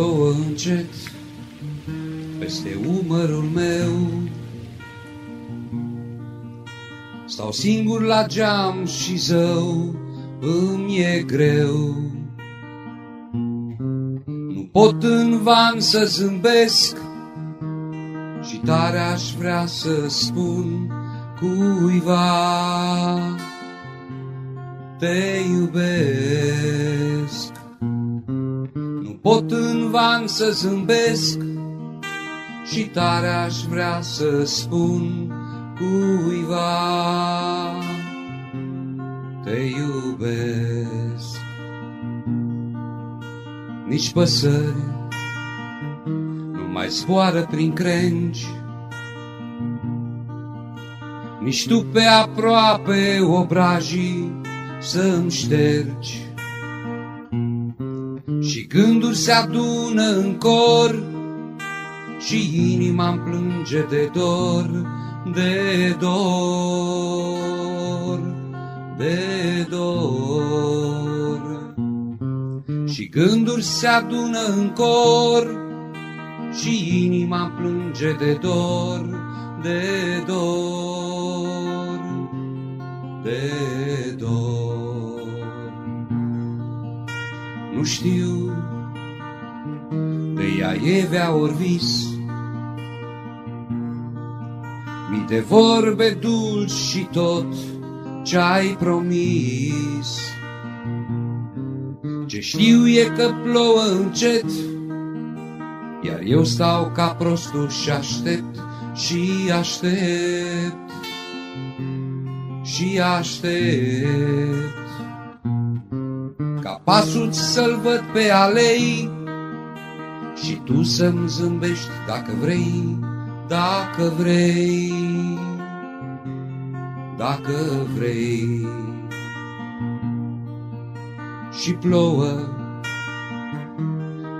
încet peste umărul meu. Stau singur la geam și zău, îmi e greu. Nu pot în van să zâmbesc și tare aș vrea să spun cuiva te iubesc. Nu pot în van să zâmbesc și tare aș vrea să spun cuiva te iubesc. Nici păsări nu mai zboară prin crengi, nici tu pe aproape obrajii să-mi ștergi. Și gânduri se adună în cor și inima-mi plânge de dor, de dor, de dor. Și gânduri se adună în cor și inima plânge de dor, de dor, de dor. Nu știu de ea evea ori vis, Mii de vorbe dulci și tot ce-ai promis. Ce știu e că plouă încet, iar eu stau ca prostul și aștept și aștept și aștept. Ca pasul să-l văd pe alei și tu să-mi zâmbești dacă vrei, dacă vrei, dacă vrei. Și plouă,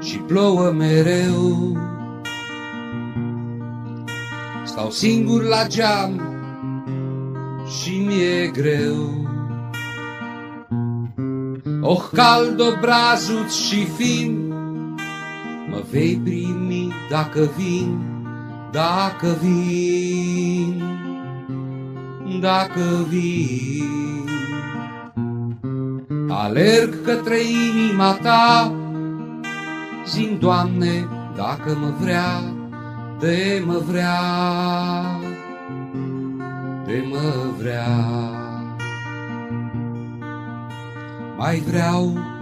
și plouă mereu. Stau singur la geam și mi-e greu. Oh, cald obrazut și fin, mă vei primi dacă vin, dacă vin, dacă vin. Alerg către inima ta, Zim, Doamne, dacă mă vrea, de mă vrea, de mă vrea. Mai vreau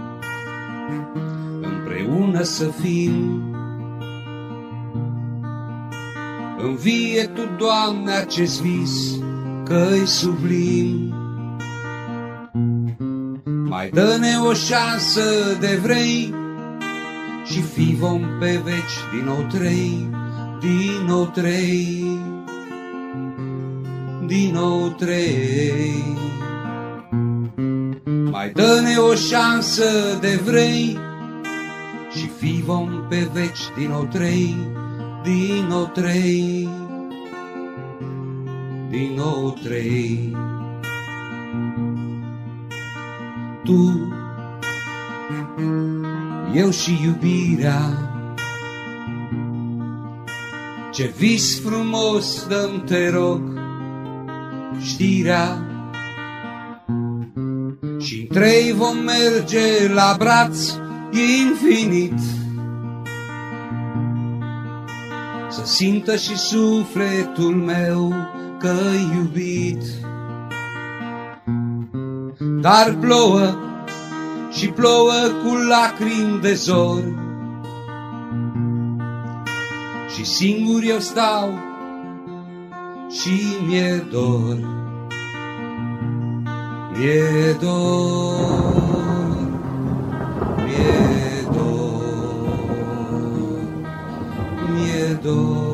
împreună să fim, Învie Tu, Doamne, acest vis, că-i sublim. Mai dă-ne o șansă de vrei, și fi vom pe veci din nou trei, din nou trei, din nou trei. Mai dă-ne o șansă de vrei și fi vom pe veci din nou trei, din nou trei, din nou trei. Tu eu și iubirea. Ce vis frumos dăm te rog, știrea. și trei vom merge la braț infinit. Să simtă și sufletul meu că iubit. Dar plouă și plouă cu lacrimi de zor. Și singur eu stau și mi-e dor. Mi-e dor, mi-e dor, mi-e dor.